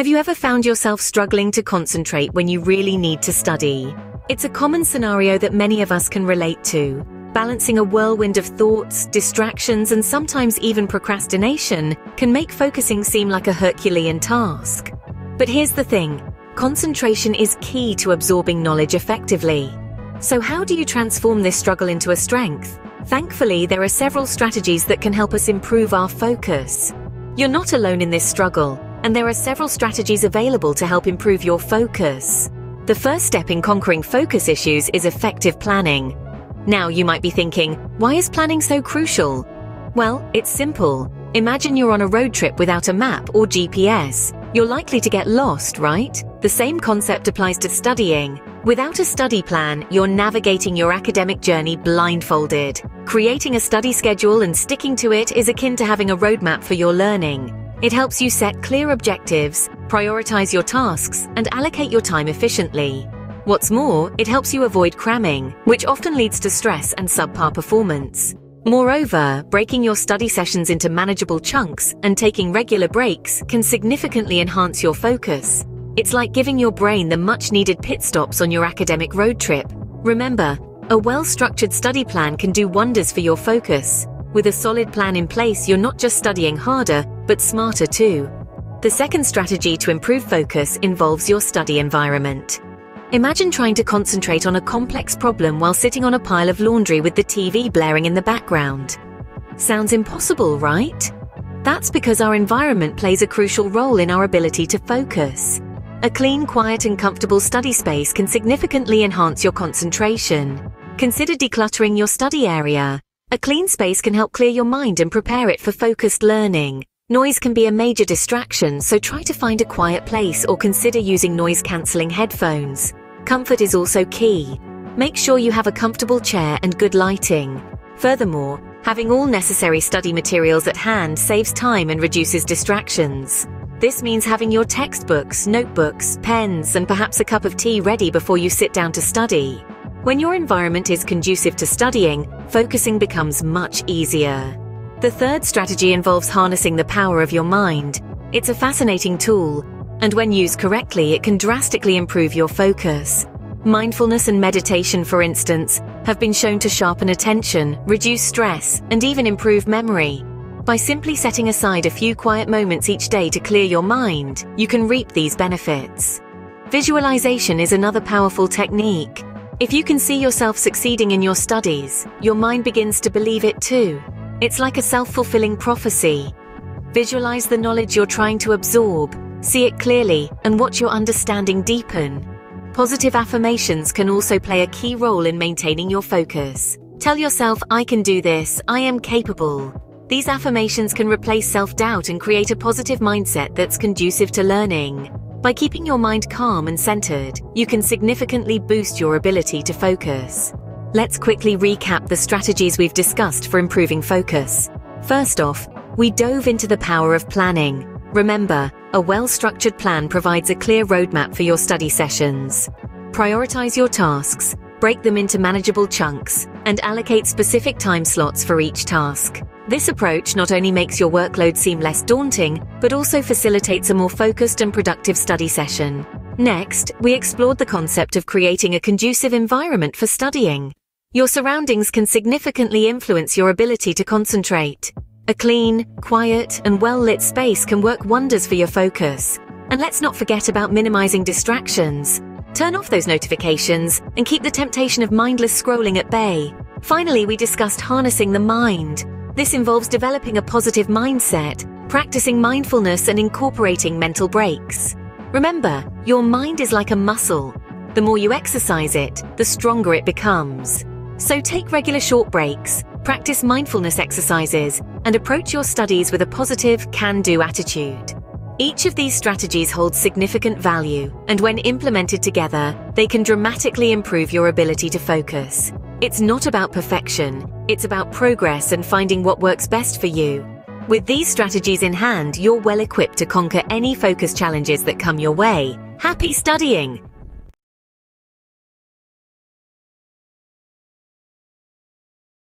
Have you ever found yourself struggling to concentrate when you really need to study? It's a common scenario that many of us can relate to. Balancing a whirlwind of thoughts, distractions, and sometimes even procrastination can make focusing seem like a Herculean task. But here's the thing concentration is key to absorbing knowledge effectively. So, how do you transform this struggle into a strength? Thankfully, there are several strategies that can help us improve our focus. You're not alone in this struggle, and there are several strategies available to help improve your focus. The first step in conquering focus issues is effective planning. Now, you might be thinking, why is planning so crucial? Well, it's simple. Imagine you're on a road trip without a map or GPS. You're likely to get lost, right? The same concept applies to studying. Without a study plan, you're navigating your academic journey blindfolded. Creating a study schedule and sticking to it is akin to having a roadmap for your learning. It helps you set clear objectives, prioritize your tasks, and allocate your time efficiently. What's more, it helps you avoid cramming, which often leads to stress and subpar performance. Moreover, breaking your study sessions into manageable chunks and taking regular breaks can significantly enhance your focus. It's like giving your brain the much needed pit stops on your academic road trip. Remember, a well structured study plan can do wonders for your focus. With a solid plan in place, you're not just studying harder, but smarter too. The second strategy to improve focus involves your study environment. Imagine trying to concentrate on a complex problem while sitting on a pile of laundry with the TV blaring in the background. Sounds impossible, right? That's because our environment plays a crucial role in our ability to focus. A clean, quiet, and comfortable study space can significantly enhance your concentration. Consider decluttering your study area. A clean space can help clear your mind and prepare it for focused learning. Noise can be a major distraction, so try to find a quiet place or consider using noise-cancelling headphones. Comfort is also key. Make sure you have a comfortable chair and good lighting. Furthermore, having all necessary study materials at hand saves time and reduces distractions. This means having your textbooks, notebooks, pens, and perhaps a cup of tea ready before you sit down to study. When your environment is conducive to studying, focusing becomes much easier. The third strategy involves harnessing the power of your mind. It's a fascinating tool, and when used correctly, it can drastically improve your focus. Mindfulness and meditation, for instance, have been shown to sharpen attention, reduce stress, and even improve memory. By simply setting aside a few quiet moments each day to clear your mind, you can reap these benefits. Visualization is another powerful technique. If you can see yourself succeeding in your studies, your mind begins to believe it too. It's like a self-fulfilling prophecy. Visualize the knowledge you're trying to absorb, see it clearly, and watch your understanding deepen. Positive affirmations can also play a key role in maintaining your focus. Tell yourself, I can do this, I am capable. These affirmations can replace self-doubt and create a positive mindset that's conducive to learning. By keeping your mind calm and centered, you can significantly boost your ability to focus. Let's quickly recap the strategies we've discussed for improving focus. First off, we dove into the power of planning. Remember, a well-structured plan provides a clear roadmap for your study sessions. Prioritize your tasks, break them into manageable chunks, and allocate specific time slots for each task. This approach not only makes your workload seem less daunting, but also facilitates a more focused and productive study session. Next, we explored the concept of creating a conducive environment for studying. Your surroundings can significantly influence your ability to concentrate. A clean, quiet, and well-lit space can work wonders for your focus. And let's not forget about minimizing distractions. Turn off those notifications and keep the temptation of mindless scrolling at bay. Finally, we discussed harnessing the mind. This involves developing a positive mindset, practicing mindfulness and incorporating mental breaks. Remember, your mind is like a muscle. The more you exercise it, the stronger it becomes. So take regular short breaks, practice mindfulness exercises, and approach your studies with a positive, can-do attitude. Each of these strategies holds significant value, and when implemented together, they can dramatically improve your ability to focus. It's not about perfection, it's about progress and finding what works best for you. With these strategies in hand, you're well equipped to conquer any focus challenges that come your way. Happy studying!